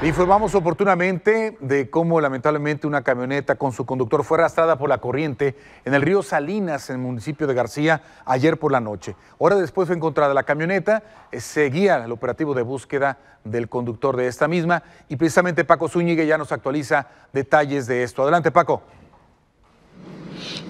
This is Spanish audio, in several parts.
Informamos oportunamente de cómo lamentablemente una camioneta con su conductor fue arrastrada por la corriente en el río Salinas, en el municipio de García, ayer por la noche. Hora después fue encontrada la camioneta, eh, seguía el operativo de búsqueda del conductor de esta misma y precisamente Paco Zúñiga ya nos actualiza detalles de esto. Adelante Paco.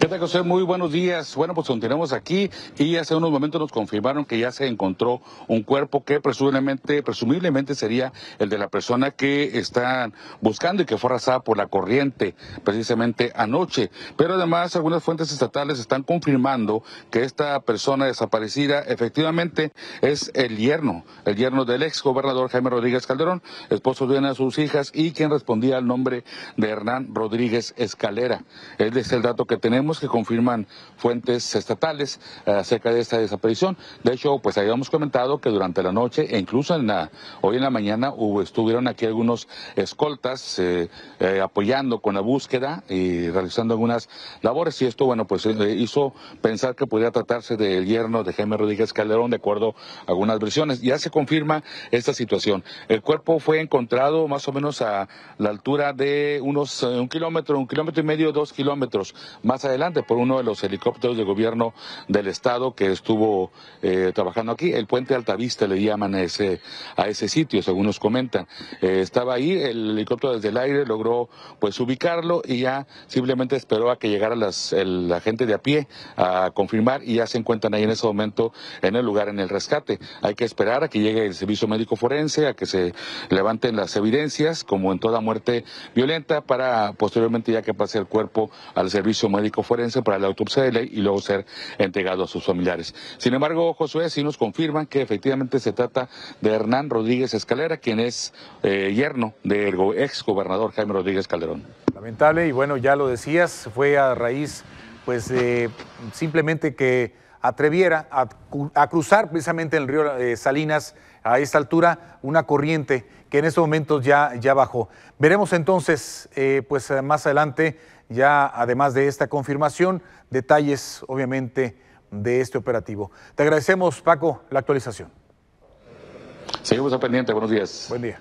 ¿Qué tal, José? Muy buenos días. Bueno, pues continuamos aquí y hace unos momentos nos confirmaron que ya se encontró un cuerpo que presumiblemente, presumiblemente sería el de la persona que están buscando y que fue arrasada por la corriente precisamente anoche. Pero además algunas fuentes estatales están confirmando que esta persona desaparecida efectivamente es el yerno, el yerno del ex gobernador Jaime Rodríguez Calderón, esposo de una de sus hijas y quien respondía al nombre de Hernán Rodríguez Escalera. Ese es el dato que tenemos que confirman fuentes estatales eh, acerca de esta desaparición. De hecho, pues habíamos comentado que durante la noche e incluso en la, hoy en la mañana hubo, estuvieron aquí algunos escoltas eh, eh, apoyando con la búsqueda y realizando algunas labores y esto, bueno, pues hizo pensar que podría tratarse del yerno de Jaime Rodríguez Calderón, de acuerdo a algunas versiones. Ya se confirma esta situación. El cuerpo fue encontrado más o menos a la altura de unos un kilómetro, un kilómetro y medio, dos kilómetros más adelante por uno de los helicópteros de gobierno del estado que estuvo eh, trabajando aquí. El puente Altavista le llaman a ese, a ese sitio, según nos comentan. Eh, estaba ahí, el helicóptero desde el aire logró pues ubicarlo y ya simplemente esperó a que llegara las, la gente de a pie a confirmar y ya se encuentran ahí en ese momento en el lugar en el rescate. Hay que esperar a que llegue el servicio médico forense, a que se levanten las evidencias, como en toda muerte violenta, para posteriormente ya que pase el cuerpo al servicio médico para la autopsia de ley y luego ser entregado a sus familiares. Sin embargo, Josué sí nos confirman que efectivamente se trata de Hernán Rodríguez Escalera, quien es eh, yerno del ex gobernador Jaime Rodríguez Calderón. Lamentable, y bueno, ya lo decías, fue a raíz, pues, simplemente que atreviera a, cruzar precisamente el río eh, Salinas a esta altura una corriente que en estos momentos ya, ya bajó. Veremos entonces, eh, pues más adelante, ya además de esta confirmación, detalles obviamente de este operativo. Te agradecemos, Paco, la actualización. Seguimos a pendiente. Buenos días. Buen día.